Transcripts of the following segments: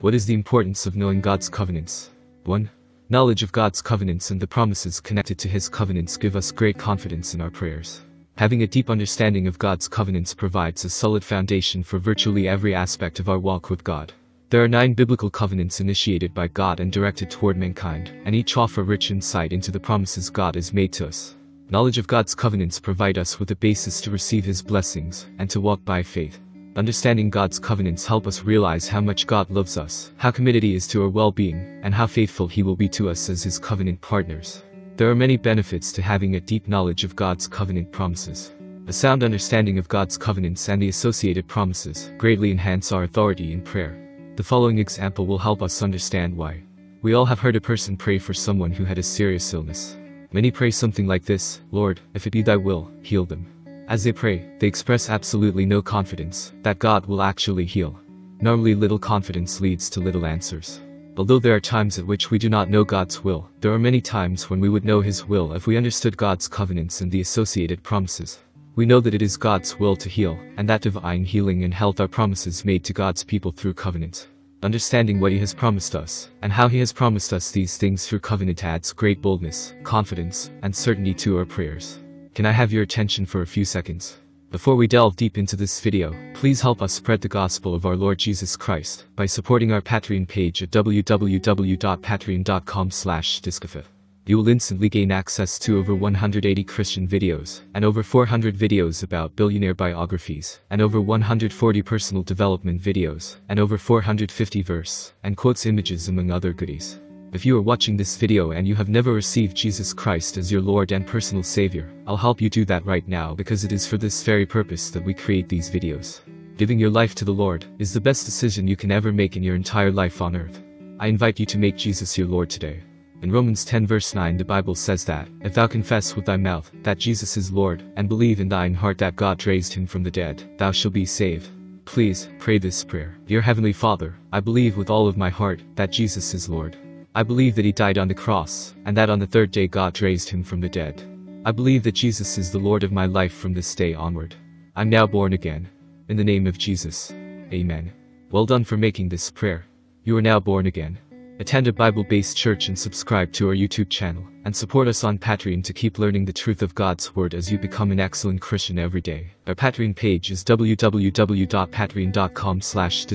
What is the importance of knowing God's covenants? 1. Knowledge of God's covenants and the promises connected to his covenants give us great confidence in our prayers. Having a deep understanding of God's covenants provides a solid foundation for virtually every aspect of our walk with God. There are nine biblical covenants initiated by God and directed toward mankind, and each offer rich insight into the promises God has made to us. Knowledge of God's covenants provide us with a basis to receive his blessings and to walk by faith. Understanding God's covenants help us realize how much God loves us, how committed he is to our well-being, and how faithful he will be to us as his covenant partners. There are many benefits to having a deep knowledge of God's covenant promises. A sound understanding of God's covenants and the associated promises greatly enhance our authority in prayer. The following example will help us understand why. We all have heard a person pray for someone who had a serious illness. Many pray something like this, Lord, if it be thy will, heal them. As they pray, they express absolutely no confidence that God will actually heal. Normally little confidence leads to little answers. Although there are times at which we do not know God's will, there are many times when we would know His will if we understood God's covenants and the associated promises. We know that it is God's will to heal, and that divine healing and health are promises made to God's people through covenant. Understanding what he has promised us, and how he has promised us these things through covenant adds great boldness, confidence, and certainty to our prayers. Can I have your attention for a few seconds? Before we delve deep into this video, please help us spread the gospel of our Lord Jesus Christ by supporting our Patreon page at www.patreon.com slash you will instantly gain access to over 180 Christian videos, and over 400 videos about billionaire biographies, and over 140 personal development videos, and over 450 verse and quotes images among other goodies. If you are watching this video and you have never received Jesus Christ as your Lord and personal Savior, I'll help you do that right now because it is for this very purpose that we create these videos. Giving your life to the Lord is the best decision you can ever make in your entire life on earth. I invite you to make Jesus your Lord today. In Romans 10 verse 9 the Bible says that, if thou confess with thy mouth that Jesus is Lord, and believe in thine heart that God raised him from the dead, thou shalt be saved. Please, pray this prayer. Dear Heavenly Father, I believe with all of my heart that Jesus is Lord. I believe that he died on the cross, and that on the third day God raised him from the dead. I believe that Jesus is the Lord of my life from this day onward. I'm now born again. In the name of Jesus. Amen. Well done for making this prayer. You are now born again. Attend a Bible-based church and subscribe to our YouTube channel, and support us on Patreon to keep learning the truth of God's Word as you become an excellent Christian every day. Our Patreon page is www.patreon.com slash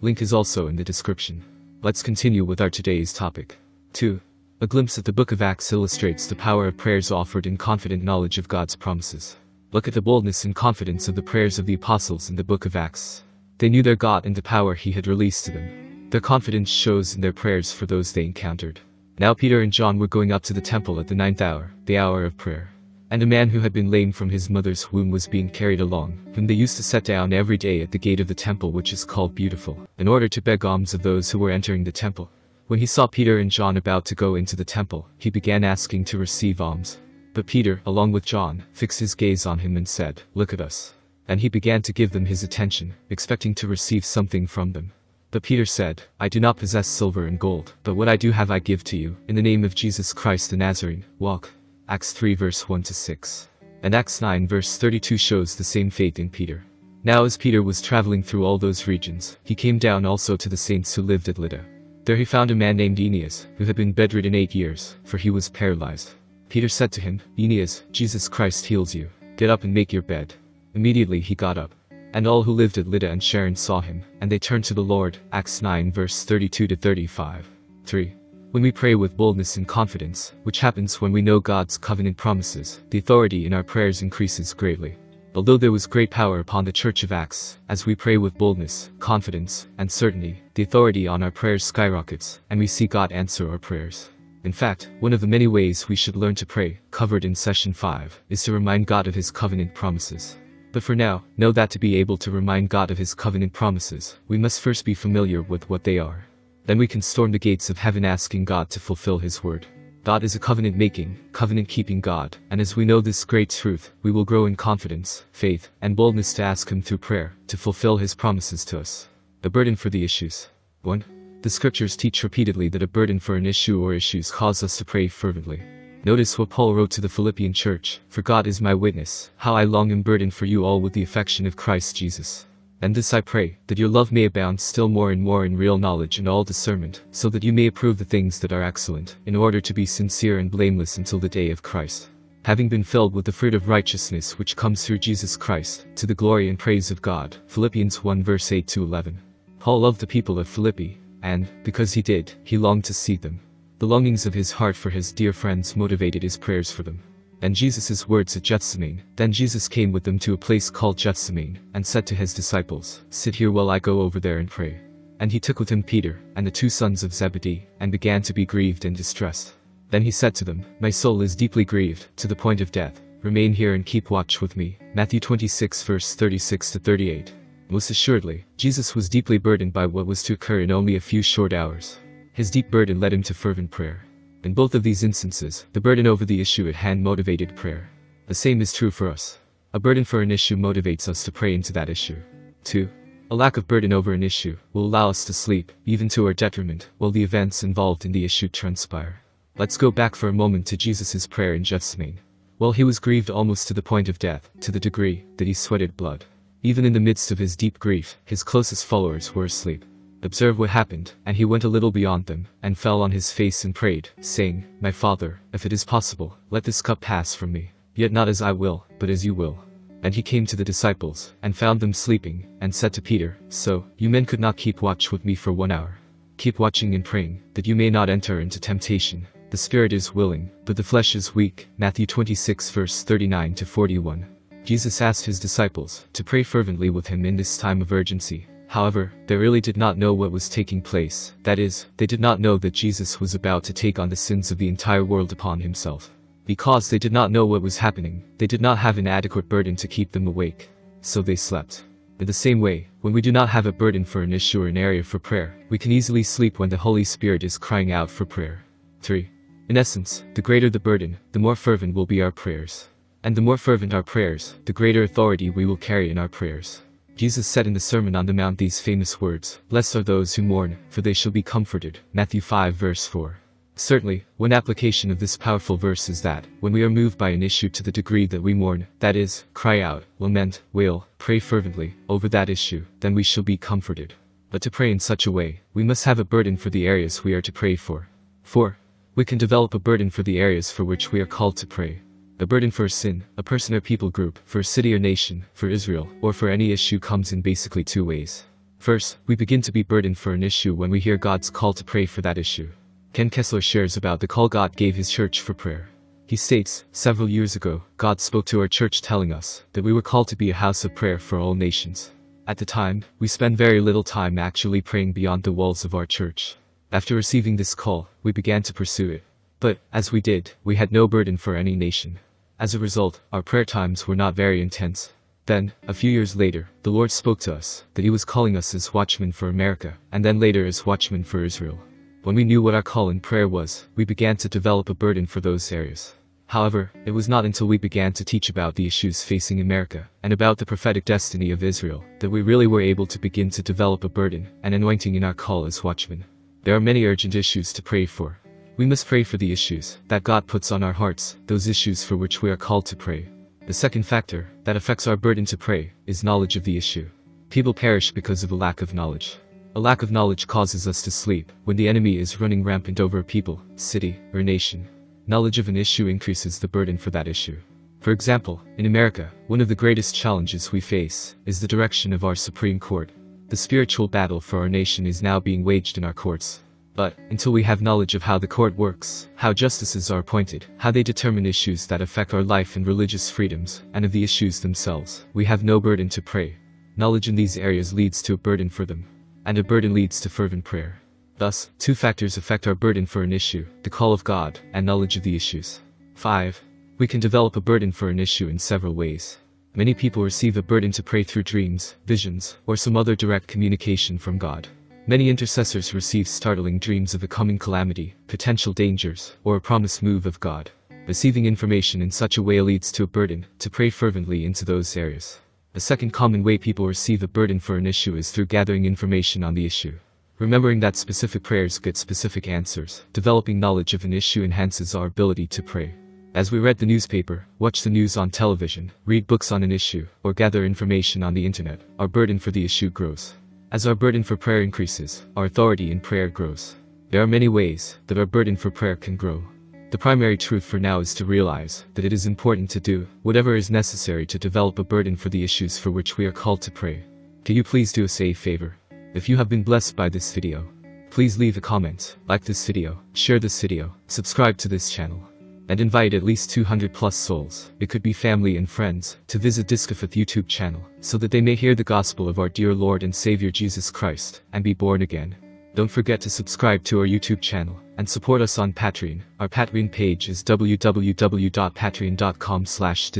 Link is also in the description. Let's continue with our today's topic. 2. A glimpse at the book of Acts illustrates the power of prayers offered in confident knowledge of God's promises. Look at the boldness and confidence of the prayers of the apostles in the book of Acts. They knew their God and the power he had released to them. Their confidence shows in their prayers for those they encountered. Now Peter and John were going up to the temple at the ninth hour, the hour of prayer. And a man who had been lame from his mother's womb was being carried along, whom they used to set down every day at the gate of the temple which is called Beautiful, in order to beg alms of those who were entering the temple. When he saw Peter and John about to go into the temple, he began asking to receive alms. But Peter, along with John, fixed his gaze on him and said, Look at us. And he began to give them his attention, expecting to receive something from them. But Peter said, I do not possess silver and gold, but what I do have I give to you, in the name of Jesus Christ the Nazarene, walk. Acts 3 verse 1 to 6. And Acts 9 verse 32 shows the same faith in Peter. Now as Peter was traveling through all those regions, he came down also to the saints who lived at Lydda. There he found a man named Aeneas, who had been bedridden eight years, for he was paralyzed. Peter said to him, Aeneas, Jesus Christ heals you. Get up and make your bed. Immediately he got up. And all who lived at Lydda and Sharon saw him, and they turned to the Lord. Acts 9 verse 32 to 35. 3. When we pray with boldness and confidence, which happens when we know God's covenant promises, the authority in our prayers increases greatly. Although there was great power upon the Church of Acts, as we pray with boldness, confidence, and certainty, the authority on our prayers skyrockets, and we see God answer our prayers. In fact, one of the many ways we should learn to pray, covered in session 5, is to remind God of his covenant promises. But for now, know that to be able to remind God of his covenant promises, we must first be familiar with what they are. Then we can storm the gates of heaven asking God to fulfill his word. God is a covenant-making, covenant-keeping God, and as we know this great truth, we will grow in confidence, faith, and boldness to ask him through prayer, to fulfill his promises to us. The burden for the issues. 1. The scriptures teach repeatedly that a burden for an issue or issues cause us to pray fervently. Notice what Paul wrote to the Philippian church, For God is my witness, how I long and burden for you all with the affection of Christ Jesus. And this I pray, that your love may abound still more and more in real knowledge and all discernment, so that you may approve the things that are excellent, in order to be sincere and blameless until the day of Christ. Having been filled with the fruit of righteousness which comes through Jesus Christ, to the glory and praise of God. Philippians 1 verse 8 to 11. Paul loved the people of Philippi, and, because he did, he longed to see them. The longings of his heart for his dear friends motivated his prayers for them and Jesus' words at Gethsemane. Then Jesus came with them to a place called Gethsemane, and said to his disciples, Sit here while I go over there and pray. And he took with him Peter, and the two sons of Zebedee, and began to be grieved and distressed. Then he said to them, My soul is deeply grieved, to the point of death. Remain here and keep watch with me. Matthew 26 verse 36 to 38. Most assuredly, Jesus was deeply burdened by what was to occur in only a few short hours. His deep burden led him to fervent prayer. In both of these instances, the burden over the issue at hand motivated prayer. The same is true for us. A burden for an issue motivates us to pray into that issue. 2. A lack of burden over an issue will allow us to sleep, even to our detriment, while the events involved in the issue transpire. Let's go back for a moment to Jesus' prayer in Gethsemane. While he was grieved almost to the point of death, to the degree that he sweated blood. Even in the midst of his deep grief, his closest followers were asleep. Observe what happened, and he went a little beyond them, and fell on his face and prayed, saying, My father, if it is possible, let this cup pass from me. Yet not as I will, but as you will. And he came to the disciples, and found them sleeping, and said to Peter, So, you men could not keep watch with me for one hour. Keep watching and praying, that you may not enter into temptation. The spirit is willing, but the flesh is weak. Matthew 26 verse 39 to 41. Jesus asked his disciples to pray fervently with him in this time of urgency, However, they really did not know what was taking place, that is, they did not know that Jesus was about to take on the sins of the entire world upon himself. Because they did not know what was happening, they did not have an adequate burden to keep them awake. So they slept. In the same way, when we do not have a burden for an issue or an area for prayer, we can easily sleep when the Holy Spirit is crying out for prayer. 3. In essence, the greater the burden, the more fervent will be our prayers. And the more fervent our prayers, the greater authority we will carry in our prayers. Jesus said in the Sermon on the Mount these famous words, Blessed are those who mourn, for they shall be comforted. Matthew 5 verse 4. Certainly, one application of this powerful verse is that, when we are moved by an issue to the degree that we mourn, that is, cry out, lament, wail, pray fervently, over that issue, then we shall be comforted. But to pray in such a way, we must have a burden for the areas we are to pray for. 4. We can develop a burden for the areas for which we are called to pray a burden for a sin, a person or people group, for a city or nation, for Israel, or for any issue comes in basically two ways. First, we begin to be burdened for an issue when we hear God's call to pray for that issue. Ken Kessler shares about the call God gave his church for prayer. He states, several years ago, God spoke to our church telling us that we were called to be a house of prayer for all nations. At the time, we spent very little time actually praying beyond the walls of our church. After receiving this call, we began to pursue it. But, as we did, we had no burden for any nation. As a result, our prayer times were not very intense. Then, a few years later, the Lord spoke to us that He was calling us as watchmen for America, and then later as watchmen for Israel. When we knew what our call in prayer was, we began to develop a burden for those areas. However, it was not until we began to teach about the issues facing America and about the prophetic destiny of Israel that we really were able to begin to develop a burden and anointing in our call as watchmen. There are many urgent issues to pray for, we must pray for the issues that God puts on our hearts, those issues for which we are called to pray. The second factor that affects our burden to pray is knowledge of the issue. People perish because of a lack of knowledge. A lack of knowledge causes us to sleep when the enemy is running rampant over a people, city, or nation. Knowledge of an issue increases the burden for that issue. For example, in America, one of the greatest challenges we face is the direction of our Supreme Court. The spiritual battle for our nation is now being waged in our courts. But, until we have knowledge of how the court works, how justices are appointed, how they determine issues that affect our life and religious freedoms, and of the issues themselves, we have no burden to pray. Knowledge in these areas leads to a burden for them. And a burden leads to fervent prayer. Thus, two factors affect our burden for an issue, the call of God, and knowledge of the issues. 5. We can develop a burden for an issue in several ways. Many people receive a burden to pray through dreams, visions, or some other direct communication from God. Many intercessors receive startling dreams of a coming calamity, potential dangers, or a promised move of God. Receiving information in such a way leads to a burden to pray fervently into those areas. The second common way people receive a burden for an issue is through gathering information on the issue. Remembering that specific prayers get specific answers, developing knowledge of an issue enhances our ability to pray. As we read the newspaper, watch the news on television, read books on an issue, or gather information on the internet, our burden for the issue grows. As our burden for prayer increases, our authority in prayer grows. There are many ways that our burden for prayer can grow. The primary truth for now is to realize that it is important to do whatever is necessary to develop a burden for the issues for which we are called to pray. Can you please do us a favor? If you have been blessed by this video, please leave a comment, like this video, share this video, subscribe to this channel, and invite at least 200 plus souls, it could be family and friends, to visit Diskifaith YouTube channel, so that they may hear the gospel of our dear Lord and Savior Jesus Christ, and be born again. Don't forget to subscribe to our YouTube channel and support us on Patreon. Our Patreon page is www.patreon.com slash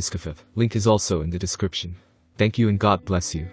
Link is also in the description. Thank you and God bless you.